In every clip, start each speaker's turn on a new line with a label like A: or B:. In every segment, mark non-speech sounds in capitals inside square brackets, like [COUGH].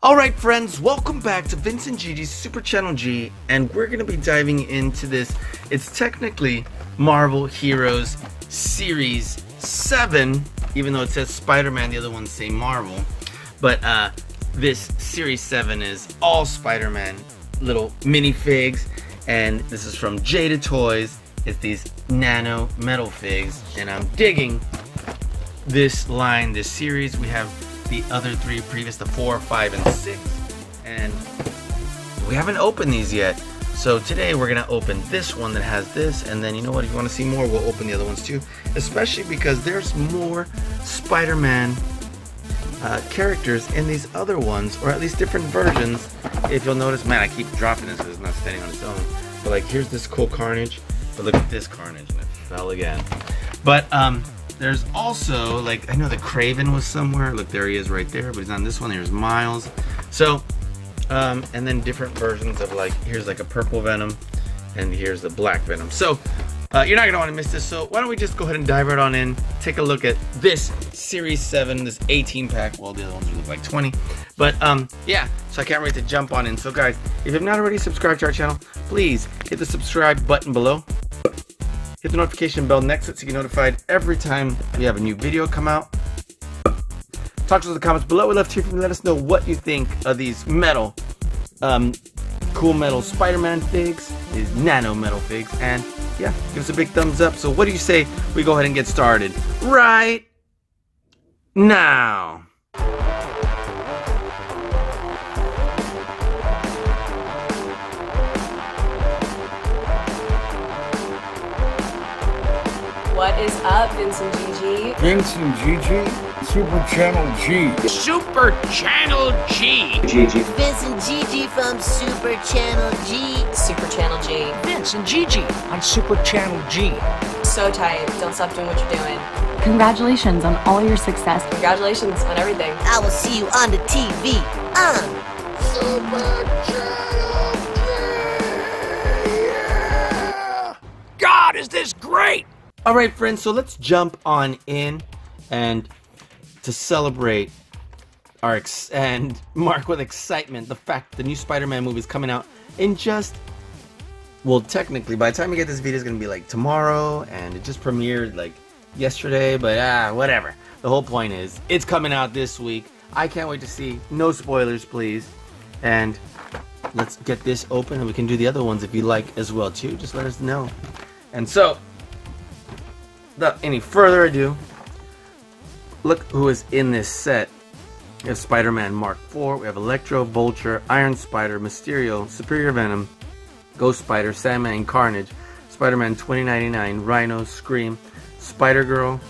A: Alright friends, welcome back to Vincent Gigi's Super Channel G and we're going to be diving into this. It's technically Marvel Heroes Series 7, even though it says Spider-Man, the other ones say Marvel. But uh, this Series 7 is all Spider-Man little minifigs and this is from Jada Toys. It's these nano metal figs and I'm digging this line, this series. We have the other three previous, the four, five, and six. And we haven't opened these yet. So today we're gonna open this one that has this, and then you know what, if you wanna see more, we'll open the other ones too. Especially because there's more Spider-Man uh, characters in these other ones, or at least different versions. If you'll notice, man, I keep dropping this because it's not standing on its own. But like, here's this cool Carnage, but look at this Carnage, and it fell again. But um, there's also, like, I know the Kraven was somewhere. Look, there he is right there, but he's on this one. Here's Miles. So, um, and then different versions of, like, here's like a purple Venom, and here's the black Venom. So, uh, you're not want to miss this, so why don't we just go ahead and dive right on in, take a look at this Series 7, this 18 pack. Well, the other ones look like 20. But, um, yeah, so I can't wait to jump on in. So, guys, if you've not already subscribed to our channel, please hit the subscribe button below. Hit the notification bell next to it so you get notified every time we have a new video come out. Talk to us in the comments below. We'd love to hear from you. Let us know what you think of these metal, um, cool metal Spider-Man figs, these nano metal figs, and yeah, give us a big thumbs up. So what do you say we go ahead and get started right now?
B: What is up, Vincent Gigi?
C: Vincent Gigi, Super Channel G.
D: Super Channel G.
E: Vincent Gigi from Super Channel G.
B: Super Channel G.
D: Vincent and Gigi on Super Channel G.
B: So tight. Don't stop doing what you're doing.
F: Congratulations on all your success.
B: Congratulations on everything.
E: I will see you on the TV on Super Channel G. Yeah!
D: God, is this great?
A: All right, friends, so let's jump on in and to celebrate our ex- and [LAUGHS] mark with excitement the fact the new Spider-Man movie is coming out in just well, technically, by the time you get this video, it's gonna be like tomorrow, and it just premiered like yesterday. But ah, whatever. The whole point is, it's coming out this week. I can't wait to see. No spoilers, please. And let's get this open, and we can do the other ones if you like as well too. Just let us know. And so, without any further ado, look who is in this set. We have Spider-Man Mark IV, we have Electro, Vulture, Iron Spider, Mysterio, Superior Venom, Ghost Spider, Sandman, Carnage, Spider-Man 2099, Rhino, Scream, Spider-Girl.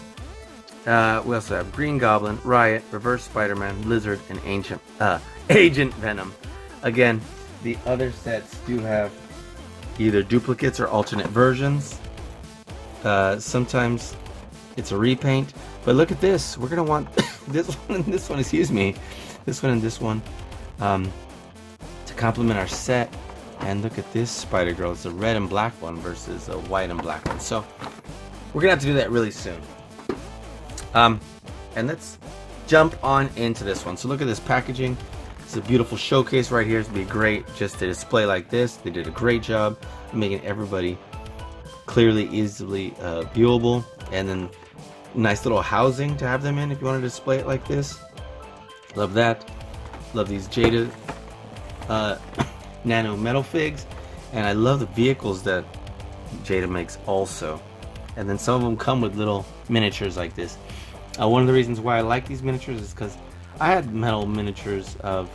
A: Uh, we also have Green Goblin, Riot, Reverse Spider-Man, Lizard, and Ancient, uh, [LAUGHS] Agent Venom. Again, the other sets do have either duplicates or alternate versions. Uh, sometimes it's a repaint. But look at this. We're gonna want [COUGHS] this one and this one. Excuse me, this one and this one um, to complement our set. And look at this Spider Girl. It's a red and black one versus a white and black one. So we're gonna have to do that really soon. Um, and let's jump on into this one. So look at this packaging. It's a beautiful showcase right here. It's be great just to display like this. They did a great job making everybody clearly easily uh, viewable and then nice little housing to have them in if you want to display it like this. Love that. Love these Jada uh, [CLEARS THROAT] nano metal figs. And I love the vehicles that Jada makes also. And then some of them come with little miniatures like this. Uh, one of the reasons why I like these miniatures is because I had metal miniatures of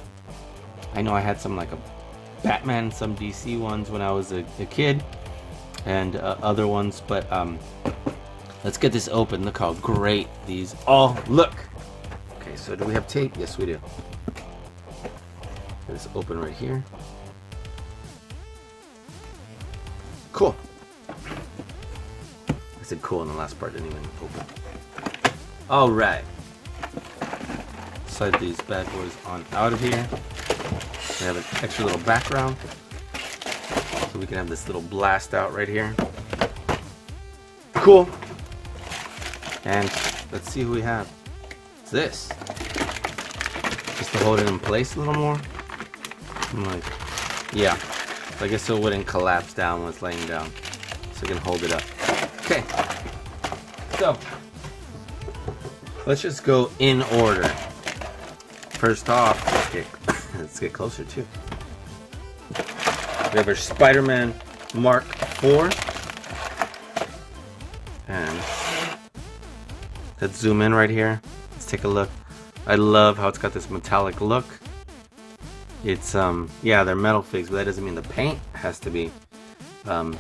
A: I know I had some like a Batman some DC ones when I was a, a kid and uh, other ones but um let's get this open. Look how great these all look. Okay so do we have tape? Yes we do. This open right here. Cool. I said cool in the last part didn't even open. All right. Slide these bad boys on out of here. We have an extra little background we can have this little blast out right here. Cool. And let's see who we have. It's this. just to hold it in place a little more. I'm like, yeah. So I guess it wouldn't collapse down when it's laying down. So it can hold it up. Okay. So, let's just go in order. First off, let's get, [COUGHS] let's get closer too. We have our Spider-Man Mark IV. And let's zoom in right here. Let's take a look. I love how it's got this metallic look. It's, um, yeah, they're metal figs, but that doesn't mean the paint has to be, um,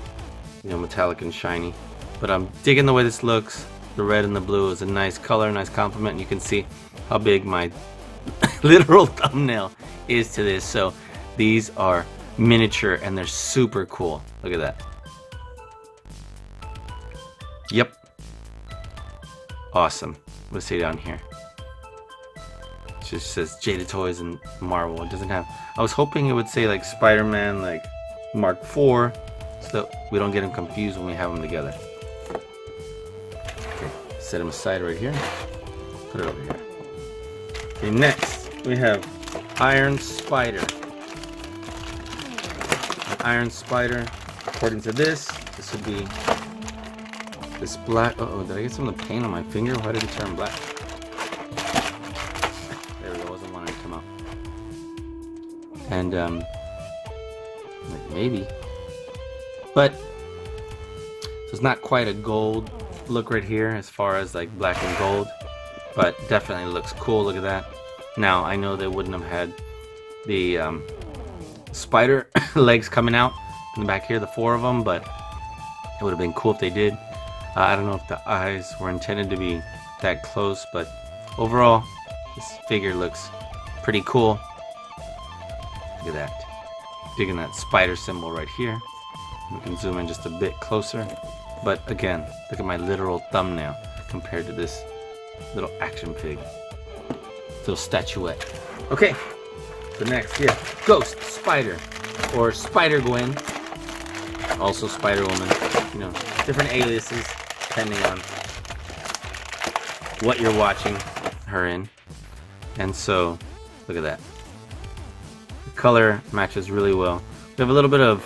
A: you know, metallic and shiny. But I'm digging the way this looks. The red and the blue is a nice color, nice complement. You can see how big my [LAUGHS] literal thumbnail is to this. So these are miniature and they're super cool. Look at that. Yep. Awesome. Let's see down here. It just says Jada Toys and Marvel. It doesn't have. I was hoping it would say like Spider-Man, like Mark IV, so we don't get them confused when we have them together. Okay, set them aside right here. Put it over here. Okay, next we have Iron Spider. Iron Spider. According to this, this would be this black. Uh oh, did I get some of the paint on my finger? Why did it turn black? There we go. Wasn't wanting to come out. And um, like, maybe, but it's not quite a gold look right here as far as like black and gold, but definitely looks cool. Look at that. Now I know they wouldn't have had the um, spider [LAUGHS] legs coming out in the back here, the four of them, but it would have been cool if they did. Uh, I don't know if the eyes were intended to be that close, but overall, this figure looks pretty cool. Look at that. Digging that spider symbol right here. We can zoom in just a bit closer. But again, look at my literal thumbnail compared to this little action fig. Little statuette. Okay, so next, yeah, Ghost Spider or Spider Gwen, also Spider Woman. You know, different aliases depending on what you're watching her in. And so, look at that. The color matches really well. We have a little bit of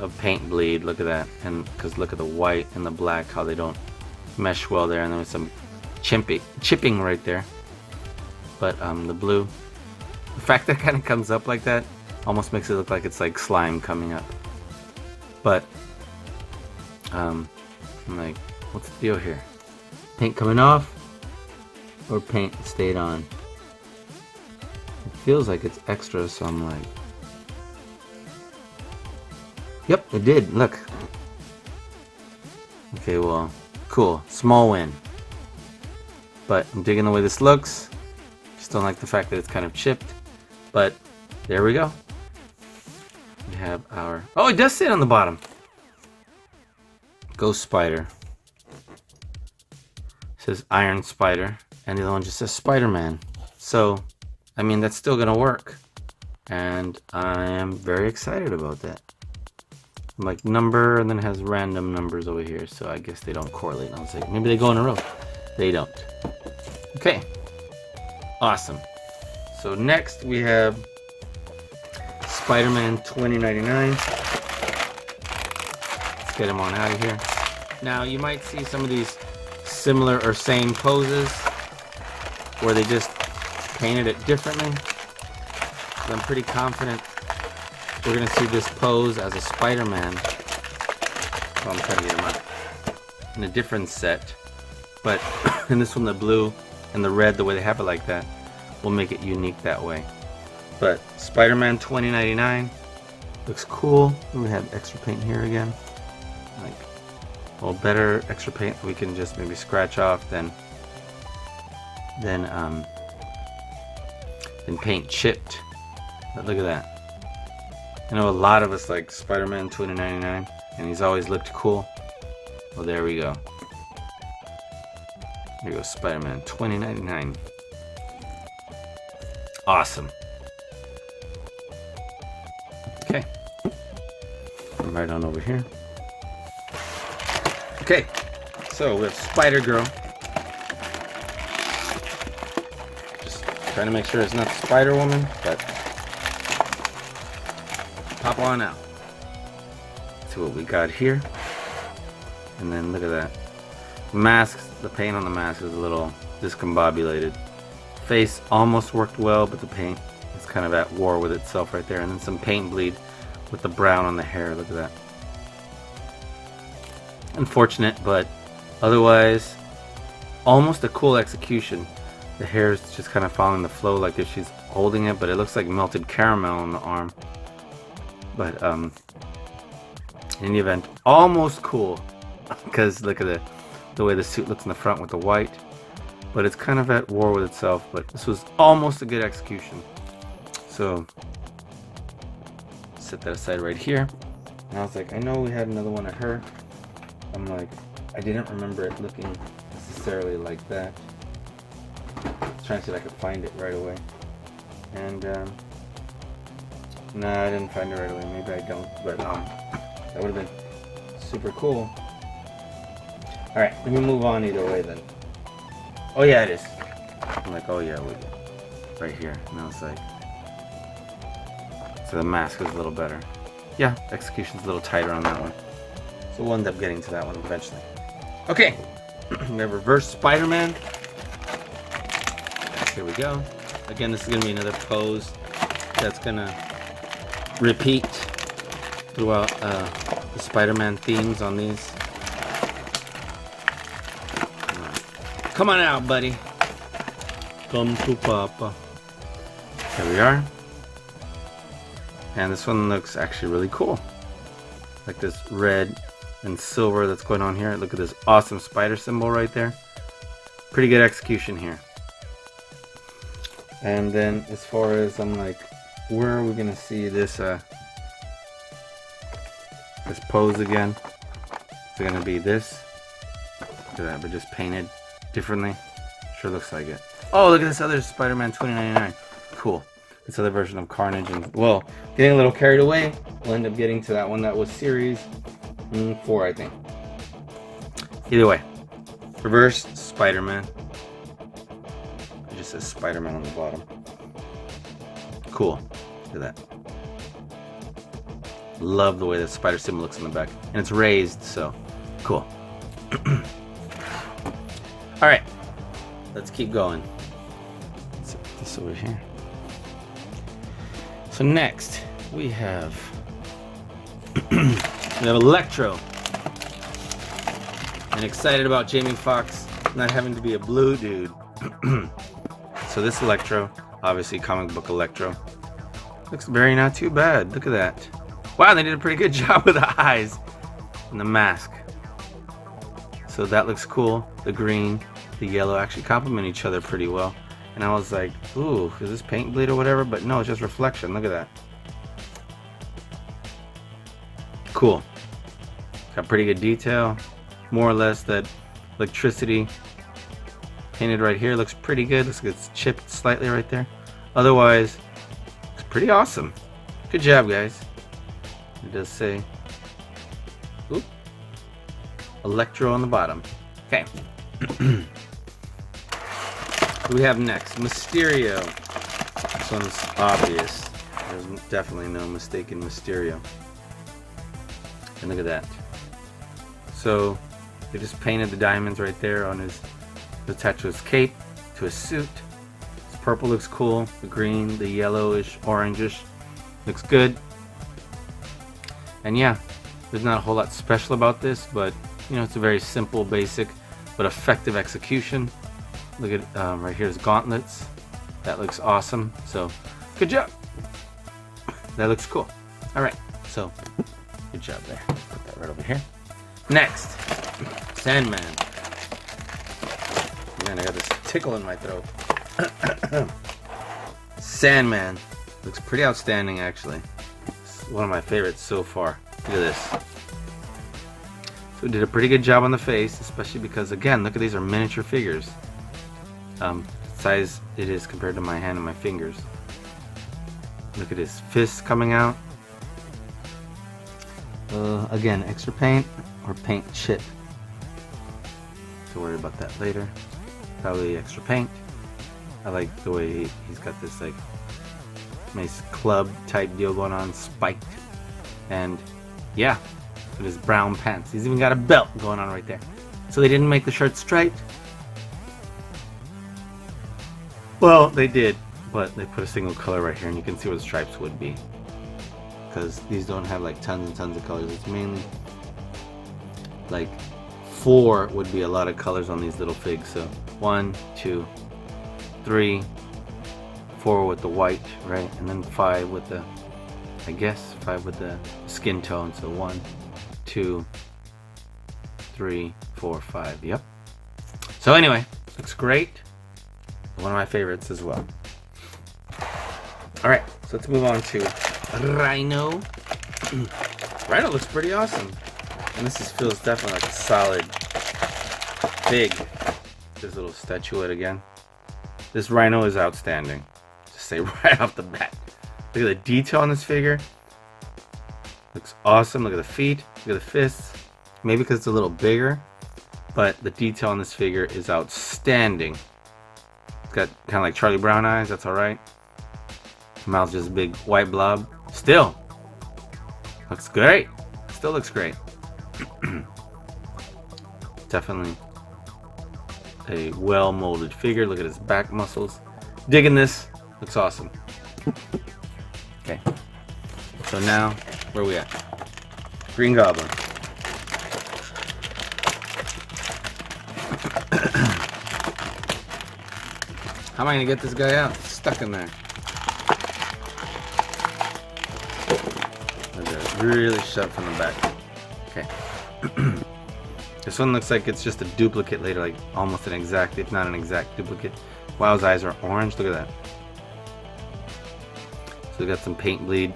A: of paint bleed. Look at that, and because look at the white and the black, how they don't mesh well there, and then with some chimpy, chipping right there. But um, the blue, the fact that kind of comes up like that, almost makes it look like it's like slime coming up. But um, I'm like, what's the deal here? Paint coming off, or paint stayed on? It feels like it's extra, so I'm like, Yep, it did. Look. Okay, well, cool. Small win. But I'm digging the way this looks. Just don't like the fact that it's kind of chipped. But there we go. Have our... Oh, it does sit on the bottom. Ghost Spider. It says Iron Spider. And the other one just says Spider-Man. So, I mean, that's still going to work. And I am very excited about that I'm like number and then it has random numbers over here so I guess they don't correlate I was like maybe they go in a row they don't okay awesome so next we have Spider-Man 2099 let's get him on out of here now you might see some of these similar or same poses where they just painted it differently I'm pretty confident we're gonna see this pose as a Spider-Man. I'm trying to get him up in a different set, but [COUGHS] in this one, the blue and the red, the way they have it like that, will make it unique that way. But Spider-Man 2099 looks cool. We have extra paint here again, like well, better extra paint we can just maybe scratch off than than um than paint chipped. But look at that. I know a lot of us like Spider-Man 2099, and he's always looked cool. Well, there we go. Here goes Spider-Man 2099. Awesome. Right on over here. Okay. So we have Spider-Girl. Just Trying to make sure it's not Spider Woman, but pop on out. See what we got here. And then look at that. Masks, the paint on the mask is a little discombobulated. Face almost worked well, but the paint is kind of at war with itself right there. And then some paint bleed with the brown on the hair. Look at that. Unfortunate, but otherwise, almost a cool execution. The hair is just kind of following the flow like if she's holding it, but it looks like melted caramel on the arm. But um, in any event, almost cool because look at the the way the suit looks in the front with the white. But it's kind of at war with itself. But this was almost a good execution. So set that aside right here. And I was like, I know we had another one of her. I'm like, I didn't remember it looking necessarily like that. trying to see if I could find it right away. And um, no, I didn't find it right away. Maybe I don't. But um, that would have been super cool. Alright, let me move on either way then. Oh yeah, it is. I'm like, oh yeah, we right here. And I was like, so the mask is a little better. Yeah, execution's a little tighter on that one. So we'll end up getting to that one eventually. Okay, [CLEARS THROAT] we have Reverse Spider-Man. Here we go. Again, this is gonna be another pose that's gonna repeat throughout uh, the Spider-Man themes on these. Come on out, buddy. Come to Papa. Here we are. And this one looks actually really cool. Like this red and silver that's going on here. Look at this awesome spider symbol right there. Pretty good execution here. And then as far as I'm like, where are we gonna see this uh this pose again? Is it gonna be this? Look at that, but just painted differently. Sure looks like it. Oh, look at this other Spider-Man 2099. Cool. This other version of Carnage. And, well, getting a little carried away. We'll end up getting to that one that was series 4, I think. Either way. Reverse Spider-Man. It just says Spider-Man on the bottom. Cool. Look at that. Love the way the spider symbol looks in the back. And it's raised, so cool. [CLEARS THROAT] Alright, let's keep going. Let's this over here. So next, we have [CLEARS THROAT] we have Electro. And excited about Jamie Foxx not having to be a blue dude. [CLEARS THROAT] so this Electro, obviously comic book Electro, looks very not too bad. Look at that. Wow, they did a pretty good [LAUGHS] job with the eyes and the mask. So that looks cool. The green, the yellow actually complement each other pretty well. And I was like, ooh, is this paint bleed or whatever? But no, it's just reflection. Look at that. Cool. Got pretty good detail. More or less that electricity painted right here looks pretty good. Looks like it's chipped slightly right there. Otherwise, it's pretty awesome. Good job, guys. It does say, oop, Electro on the bottom. Okay. [CLEARS THROAT] We have next? Mysterio. This one's obvious. There's definitely no mistake in Mysterio. And look at that. So they just painted the diamonds right there on his to his cape, to his suit. His purple looks cool. The green, the yellowish, orangish looks good. And yeah, there's not a whole lot special about this, but you know, it's a very simple, basic, but effective execution. Look at um, right here's gauntlets. That looks awesome. So, good job. That looks cool. All right. So, good job there. Put that right over here. Next, Sandman. Man, I got this tickle in my throat. [COUGHS] Sandman looks pretty outstanding, actually. It's one of my favorites so far. Look at this. So did a pretty good job on the face, especially because again, look at these are miniature figures. Um, size it is compared to my hand and my fingers. Look at his fist coming out. Uh, again, extra paint or paint chip. Don't worry about that later. Probably extra paint. I like the way he, he's got this like nice club type deal going on, spiked. And yeah, with his brown pants. He's even got a belt going on right there. So they didn't make the shirt striped. Well, they did, but they put a single color right here, and you can see where the stripes would be. Because these don't have like tons and tons of colors. It's mainly like four would be a lot of colors on these little figs. So one, two, three, four with the white, right? And then five with the, I guess, five with the skin tone. So one, two, three, four, five. Yep. So anyway, looks great. One of my favorites as well. All right, so let's move on to Rhino. Mm. Rhino looks pretty awesome. And this is, feels definitely like a solid, big, this little statuette again. This Rhino is outstanding. Just say [LAUGHS] right off the bat. Look at the detail on this figure. Looks awesome. Look at the feet. Look at the fists. Maybe because it's a little bigger, but the detail on this figure is outstanding. Got kind of like Charlie Brown eyes. That's all right. Mouth's just a big white blob. Still looks great. Still looks great. [CLEARS THROAT] Definitely a well molded figure. Look at his back muscles. Digging this. Looks awesome. Okay. So now, where we at? Green Goblin. How am I gonna get this guy out? Stuck in there. Really shut from the back. Okay. [CLEARS THROAT] this one looks like it's just a duplicate later, like almost an exact, if not an exact duplicate. Wow, his eyes are orange. Look at that. So we got some paint bleed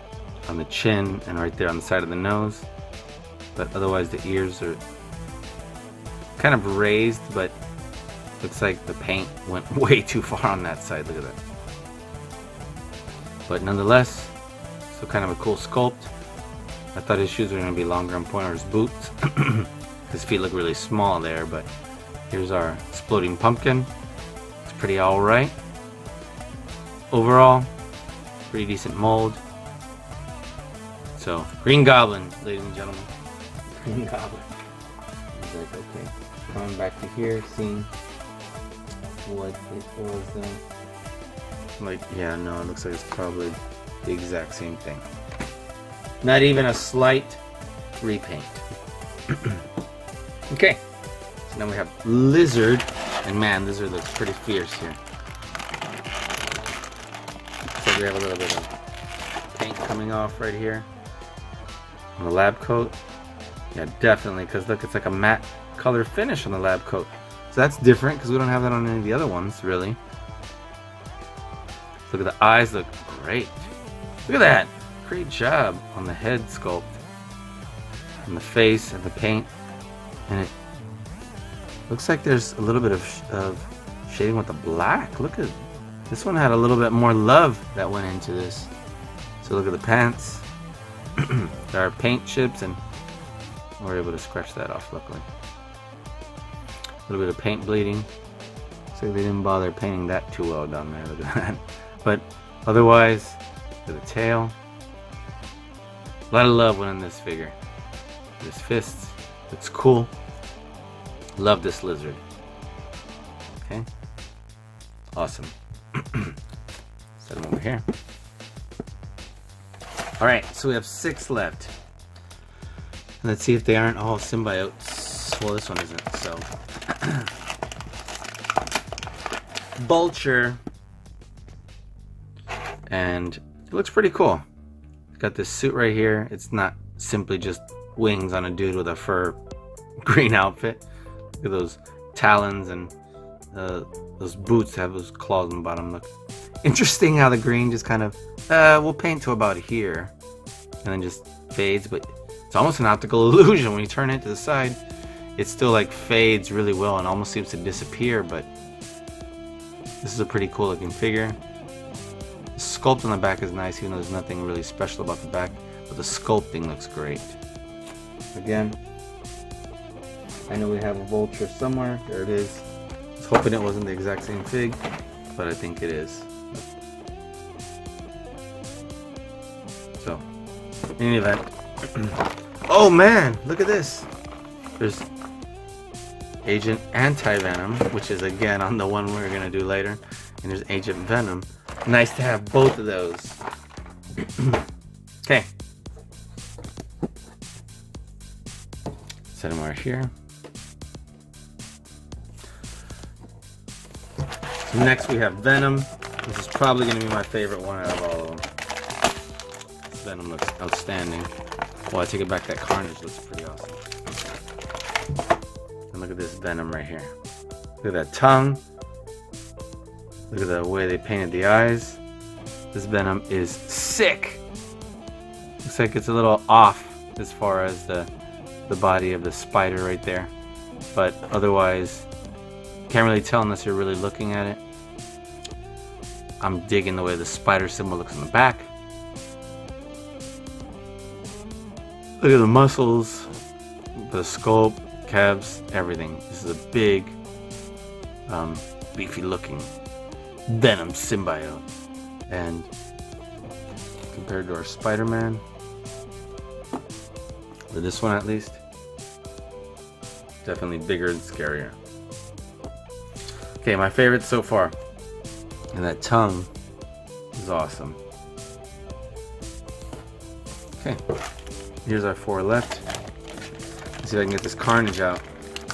A: on the chin and right there on the side of the nose. But otherwise the ears are kind of raised, but looks like the paint went [LAUGHS] way too far on that side. Look at that. But nonetheless, still kind of a cool sculpt. I thought his shoes were going to be longer on point, his boots. [CLEARS THROAT] his feet look really small there, but here's our exploding pumpkin. It's pretty alright. Overall, pretty decent mold. So, Green Goblin, ladies and gentlemen. Green Goblin. He's like, okay. Coming back to here, seeing what it was then. Like, yeah, no, it looks like it's probably the exact same thing. Not even a slight repaint. [CLEARS THROAT] okay. So now we have Lizard. And man, Lizard looks pretty fierce here. So we have a little bit of paint coming off right here. On the lab coat. Yeah, definitely, because look, it's like a matte color finish on the lab coat. So that's different, because we don't have that on any of the other ones, really. Look at the eyes, look great. Look at that! Great job on the head sculpt. And the face and the paint. And it looks like there's a little bit of, sh of shading with the black. Look at this one had a little bit more love that went into this. So look at the pants. [CLEARS THROAT] there are paint chips and we're able to scratch that off luckily. A little bit of paint bleeding. So they didn't bother painting that too well down there. Look at that. But otherwise, the tail. A lot of love went in this figure. His fists. Looks cool. Love this lizard. Okay. Awesome. [CLEARS THROAT] Set him over here. Alright, so we have six left. Let's see if they aren't all symbiotes. Well, this one isn't, so. [COUGHS] Vulture. And it looks pretty cool. Got this suit right here. It's not simply just wings on a dude with a fur [LAUGHS] green outfit. Look at those talons and uh, those boots have those claws on the bottom. Look. Interesting how the green just kind of, uh, we'll paint to about here. And then just fades, but it's almost an optical [LAUGHS] illusion when you turn it to the side. It still like fades really well and almost seems to disappear, but this is a pretty cool looking figure. The sculpt on the back is nice, even though there's nothing really special about the back, but the sculpting looks great. Again, I know we have a vulture somewhere. There it is. I was hoping it wasn't the exact same fig. but I think it is. So, in any event. [CLEARS THROAT] oh man, look at this. There's Agent Anti-Venom, which is again on the one we're gonna do later. And there's Agent Venom. Nice to have both of those. [CLEARS THROAT] okay. Set them right here. So next we have Venom. This is probably gonna be my favorite one out of all of them. Venom looks outstanding. Well, I take it back. That Carnage looks pretty awesome. Look at this Venom right here. Look at that tongue. Look at the way they painted the eyes. This Venom is sick. Looks like it's a little off as far as the the body of the spider right there. But otherwise, can't really tell unless you're really looking at it. I'm digging the way the spider symbol looks on the back. Look at the muscles, the sculpt, calves, everything. This is a big, um, beefy looking Venom symbiote. And compared to our Spider-Man, or this one at least, definitely bigger and scarier. Okay, my favorite so far. And that tongue is awesome. Okay, here's our four left. Let's see if I can get this Carnage out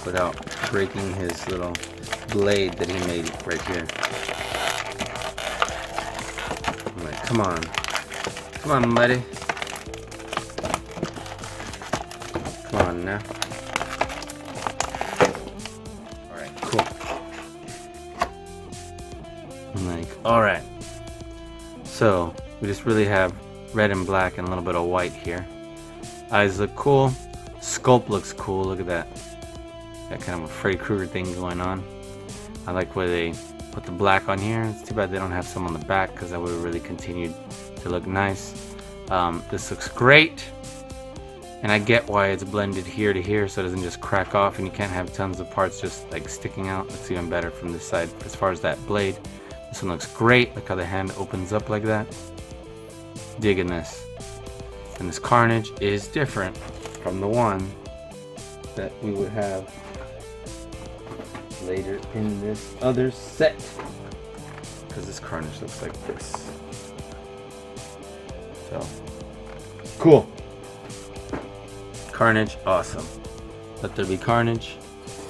A: without breaking his little blade that he made right here. I'm like, come on. Come on, buddy. Come on now. Alright, cool. I'm like, alright. So, we just really have red and black and a little bit of white here. Eyes look cool. Sculpt looks cool. Look at that. Got kind of a Freddy Krueger thing going on. I like where they put the black on here. It's too bad they don't have some on the back because that would have really continued to look nice. Um, this looks great. And I get why it's blended here to here so it doesn't just crack off and you can't have tons of parts just like sticking out. Looks even better from this side as far as that blade. This one looks great. Look how the hand opens up like that. Digging this. And this Carnage is different from the one that we would have later in this other set. Because this Carnage looks like this. So, cool. Carnage, awesome. Let there be Carnage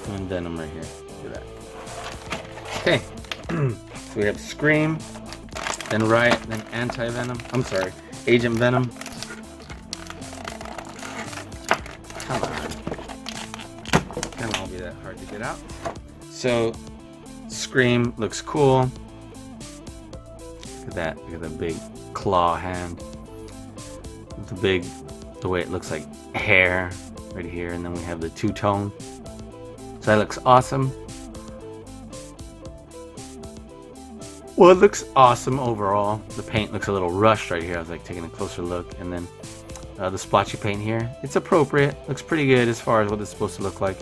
A: and Venom right here. Look at that. Okay, so [CLEARS THROAT] we have Scream, then Riot, then Anti-Venom. I'm sorry, Agent Venom. So, Scream looks cool. Look at that. Look at the big claw hand. The big, the way it looks like hair right here. And then we have the two-tone. So that looks awesome. Well, it looks awesome overall. The paint looks a little rushed right here. I was like taking a closer look. And then uh, the splotchy paint here. It's appropriate. Looks pretty good as far as what it's supposed to look like.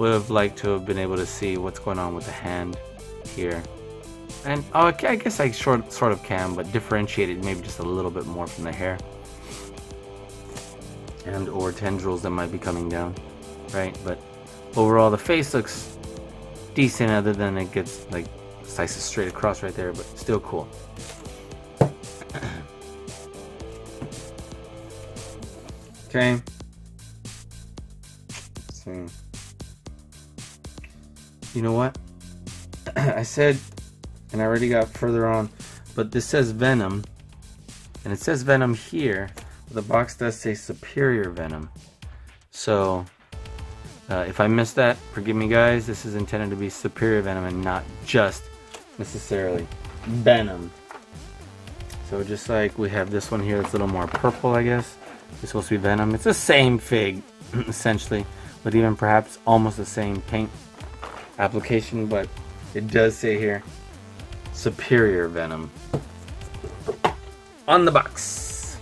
A: Would have liked to have been able to see what's going on with the hand here. And oh, I guess I short, sort of can, but differentiated maybe just a little bit more from the hair. And or tendrils that might be coming down, right? But overall, the face looks decent other than it gets like slices straight across right there, but still cool. [CLEARS THROAT] okay. See. You know what? [CLEARS THROAT] I said, and I already got further on, but this says Venom, and it says Venom here, but the box does say Superior Venom. So, uh, if I missed that, forgive me guys, this is intended to be Superior Venom and not just necessarily Venom. So just like we have this one here, that's a little more purple, I guess. It's supposed to be Venom. It's the same fig, [CLEARS THROAT] essentially, but even perhaps almost the same paint application, but it does say here Superior Venom on the box.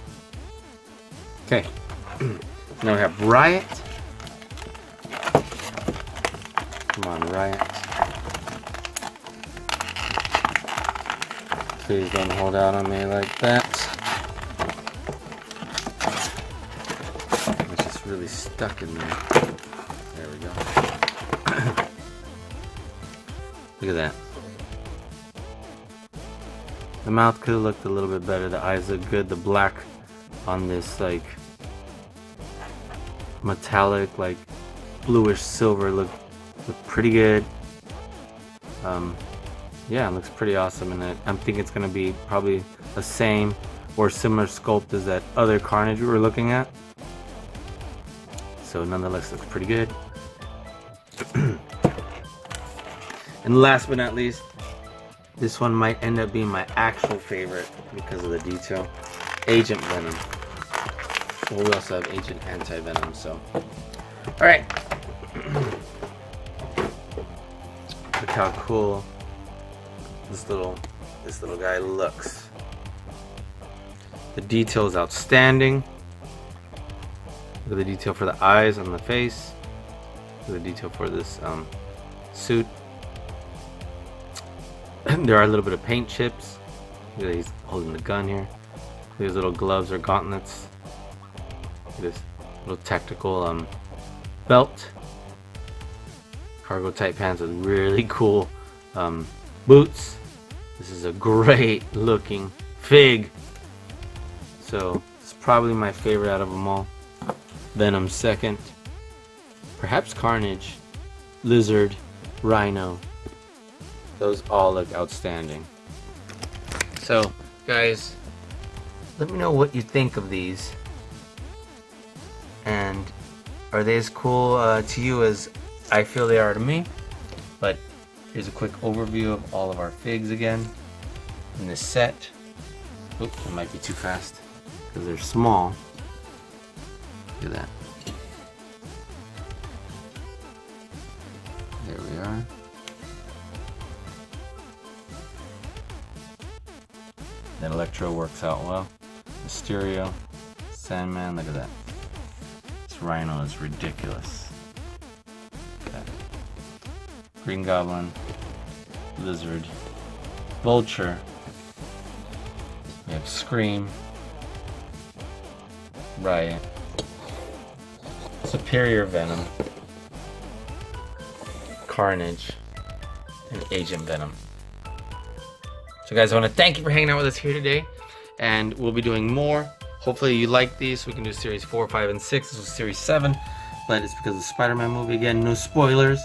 A: Okay, [CLEARS THROAT] now we have Riot. Come on, Riot. Please don't hold out on me like that. It's just really stuck in there. There we go. Look at that. The mouth could have looked a little bit better. The eyes look good. The black on this like metallic like bluish silver look look pretty good. Um, yeah, it looks pretty awesome, and I think it's gonna be probably the same or similar sculpt as that other Carnage we were looking at. So nonetheless, looks pretty good. And last but not least, this one might end up being my actual favorite because of the detail. Agent Venom. Well, we also have Agent Anti-Venom, so. Alright. [CLEARS THROAT] Look how cool this little this little guy looks. The detail is outstanding. Look at the detail for the eyes and the face. Look at the detail for this um, suit. [CLEARS THROAT] there are a little bit of paint chips. He's holding the gun here. These little gloves or gauntlets. This little tactical um, belt. Cargo type pants with really cool um, boots. This is a great [LAUGHS] looking fig. So it's probably my favorite out of them all. Venom second. Perhaps Carnage, Lizard, Rhino. Those all look outstanding. So, guys, let me know what you think of these. And are they as cool uh, to you as I feel they are to me? But here's a quick overview of all of our figs again in this set. Oops, it might be too fast because they're small. At that. There we are. That Electro works out well. Mysterio, Sandman, look at that. This Rhino is ridiculous. Okay. Green Goblin, Lizard, Vulture. We have Scream, Riot, Superior Venom, Carnage, and Agent Venom. So guys, I want to thank you for hanging out with us here today, and we'll be doing more. Hopefully you like these. We can do series 4, 5, and 6. This was series 7, but it's because of the Spider-Man movie. Again, no spoilers.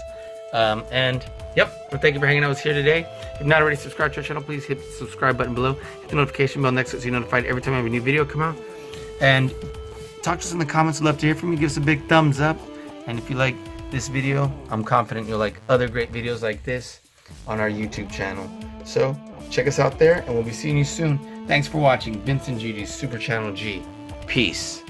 A: Um, and, yep, well, thank you for hanging out with us here today. If you're not already subscribed to our channel, please hit the subscribe button below. Hit the notification bell next to it so you're notified every time I have a new video come out. And talk to us in the comments. I'd love to hear from you. Give us a big thumbs up. And if you like this video, I'm confident you'll like other great videos like this on our YouTube channel. So check us out there, and we'll be seeing you soon. Thanks for watching Vincent Gigi's Super Channel G. Peace.